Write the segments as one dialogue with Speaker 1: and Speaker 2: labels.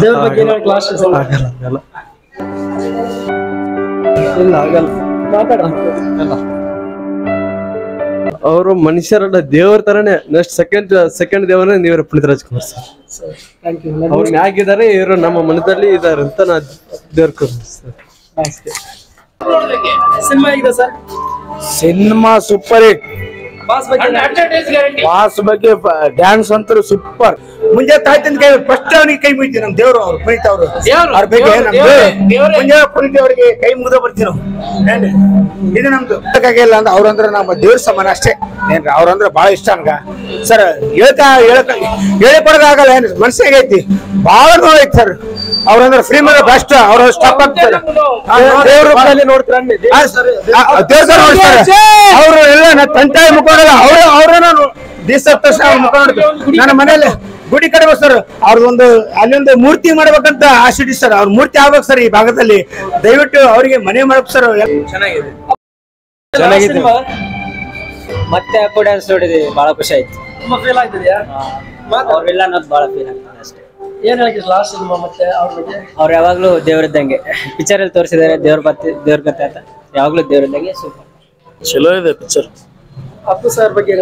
Speaker 1: ದೇವ್ರ ಬಗ್ಗೆ ಏನ್ ಹೇಳಕ್
Speaker 2: ಆಗಲ್ಲ ಆಗಲ್ಲ.
Speaker 1: ಇಲ್ಲ ಆಗಲ್ಲ. ಮಾತಾಡ
Speaker 2: ಅವರು ಮನುಷ್ಯರಲ್ಲ ದೇವರ ತರನೇ. ನೆಕ್ಸ್ಟ್ ಸೆಕೆಂಡ್ ಸೆಕೆಂಡ್ ದೇವರೇ ನೀವೇ Puneeth Rajkumar sir.
Speaker 1: Thank you
Speaker 2: ಅವ್ರು ಹೇಗಿದ್ದಾರೆ ಇವರು ನಮ್ಮ ಮನದಲ್ಲಿ ಇದಾರೆ ಅಂತ ನಾ ದೇವ್ರ ಸರ್.
Speaker 1: ಸಿನಿಮಾ ಇದೆ sir?
Speaker 3: Cinema super hit?
Speaker 1: Boss ಬಗ್ಗೆ
Speaker 3: ಡ್ಯಾನ್ಸ್ ಅಂತೂ ಸೂಪರ್ ಮುಂಜೆ ತಾಯ್ತಿನ ಕೈ ಫಸ್ಟ್ ಅವನಿಗೆ ಕೈ ಮುಗಿತೀವಿ ನಮ್ ದೇವ್ರು ಅವ್ರು ಪುನೀತ್ ಅವರು. ಅವ್ರ ಬಗ್ಗೆ ಮುಂಜಾನೆ ಮುಂಜೆ ಪುನೀತ್ ಅವರಿಗೆ ಕೈ ಮುಗಿದ ಬರ್ತೀವಿ ನಾವು. ಏನ್ರಿ? ಇದು ನಮ್ದು. ಇಲ್ಲ ಅಂದ್ರೆ ಅವ್ರಂದ್ರೆ ನಮ್ಮ ದೇವ್ರ ಸಮಾನ ಅಷ್ಟೇ. ಏನ್ರಿ? ಅವ್ರಂದ್ರೆ ಬಹಳ ಇಷ್ಟ ನನ್ಗ. ಸರ್ ಹೇಳ್ತಾ ಹೇಳ್ತಾ ಹೇಳಿ ಆಗಲ್ಲ ಏನ್ರಿ? ಮನ್ಸಿಗೆ ಐತಿ. ಬಹಳ ಐತಿ ಸರ್. ಅವ್ರಂದ್ರೆ ಫ್ರೀ ಮೇಲೆ ಬೆಸ್ಟ್ ಅವ್ರ ಸ್ಟಾಪ್ ಆಗ್ತಾರೆ. ದೇವ್ರು
Speaker 2: ನೋಡ್ತೀರ
Speaker 3: ದೇವ್ರ ನೋಡ್ತಾರೆ. ಅವರು ಎಲ್ಲ ನಾ ತಂತಾಯಿ ಮುಖಂಡಲ್ಲ ಅವ್ರ ಅವ್ರನ್ನ ದಿವಸ ತಕ್ಷಣ ಮುಖ ನೋಡ್ತೀವಿ ನನ್ನ ಮನೇಲಿ ಗುಡಿ ಕಟ್ಟಬೇಕು ಸರ್ ಅವ್ರದೊಂದು ಅಲ್ಲೊಂದು ಮೂರ್ತಿ ಮಾಡ್ಬೇಕಂತ ಆಶಿಟಿ ಸರ್. ಅವ್ರ ಮೂರ್ತಿ ಆಗ್ಬೇಕು ಸರ್ ಈ ಭಾಗದಲ್ಲಿ. ದಯವಿಟ್ಟು ಅವರಿಗೆ ಮನೆ ಮಾಡ್ಬೇಕು ಸರ್. ಚೆನ್ನಾಗಿದೆ.
Speaker 2: ಚೆನ್ನಾಗಿದೆ.
Speaker 4: ಮತ್ತೆ ಅಪ್ಪೋಡೆನ್ಸ್ ನೋಡಿದ್ವಿ ಬಹಳ ಖುಷಿ ಆಯ್ತು.
Speaker 1: ತುಂಬಾ
Speaker 4: ಅವ್ರ ಇಲ್ಲ ಅನ್ನೋದು ಬಹಳ ಫೀಲ್ ಆಗ್ತದೆ ಅಷ್ಟೇ.
Speaker 1: ಏನ್ ಹೇಳಿದ್ರು ಅವ್ರ
Speaker 4: ಅವ್ರು ಯಾವಾಗ್ಲೂ ದೇವರಿದ್ದಂಗೆ ಪಿಕ್ಚರ್ ಅಲ್ಲಿ ತೋರಿಸಿದ್ದಾರೆ ದೇವ್ರ ಬತ್ತಿ ದೇವ್ರ ಕತೆ ಅಂತ. ಯಾವಾಗ್ಲೂ ದೇವ್ರದ್ದಂಗೆ ಸೂಪರ್
Speaker 5: ಚಲೋ ಇದೆ ಪಿಕ್ಚರ್
Speaker 1: ಅಪ್ಪು ಸರ್ ಬಗ್ಗೆ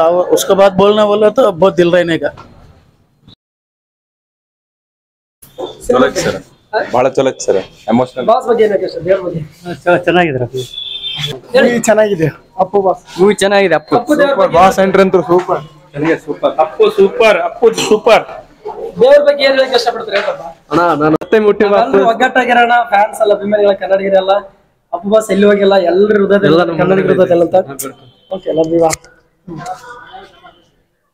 Speaker 5: ಅವ- बोलना ಬಾತ್ ಬೋಲ್ನ
Speaker 6: ಬೋಲ ಅಂತ ಬೋತ್ ಬಹಳ ಚಲೋ ಸರ್. ಎಮೋಷನಲ್
Speaker 3: ಚೆನ್ನಾಗಿದೆ
Speaker 1: ಅಪ್ಪು
Speaker 2: ಮೂವಿ ಚೆನ್ನಾಗಿದೆ ಅಪ್ಪು.
Speaker 1: ಅಪ್ಪು
Speaker 2: ಬಾಸ್ ಎಂಟ್ರಿ ಅಂತೂ super
Speaker 5: Appu super Appu super
Speaker 1: ದೇವ್ರ ಬಗ್ಗೆ ಏನ್ ಇಷ್ಟಪಡ್ತಾರೆ
Speaker 2: ಅಣ್ಣ ನಾನು ಮತ್ತೆ ಮುಟ್ಟಿ
Speaker 1: ಒಗ್ಗಟ್ಟಾಗಿರೋಣ ಫ್ಯಾನ್ಸ್ ಎಲ್ಲ ಅಭಿಮಾನಿಗಳ ಕನ್ನಡಿಗರೆಲ್ಲ. ಅಪ್ಪು ಬಾಸ್ ಎಲ್ಲಿ ಹೋಗಿಲ್ಲ ಎಲ್ಲರ ಹೃದಯದಲ್ಲಿ ಕನ್ನಡಿಗರ ಹೃದಯದಲ್ಲಿ ಅಂತ. ಓಕೆ ಲವ್ ಯು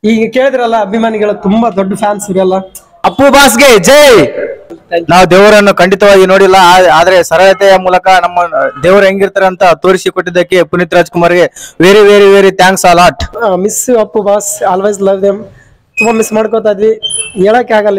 Speaker 1: ಈಗ ಕೇಳಿದ್ರಲ್ಲ ಅಭಿಮಾನಿಗಳ ತುಂಬಾ ದೊಡ್ಡ ಫ್ಯಾನ್ಸ್ ಇರಲ್ಲ
Speaker 3: ಅಪ್ಪು ಬಾಸ್ಗೆ ಜೈ! ನಾವು ದೇವರನ್ನು ಖಂಡಿತವಾಗಿ ನೋಡಿಲ್ಲ ಆದ್ರೆ ಸರಳತೆಯ ಮೂಲಕ ನಮ್ಮ ದೇವರು ಹೆಂಗಿರ್ತಾರೆ ಅಂತ ತೋರಿಸಿ ಕೊಟ್ಟಿದ್ದಕ್ಕೆ Puneeth ರಾಜ್ಕುಮಾರ್ಗೆ very very very thanks all lot
Speaker 1: miss Appu boss. Always love them ತುಂಬಾ ಮಿಸ್ ಮಾಡ್ಕೋತಾ ಇದ್ವಿ. ಹೇಳಕ್ಕೆ ಆಗಲ್ಲ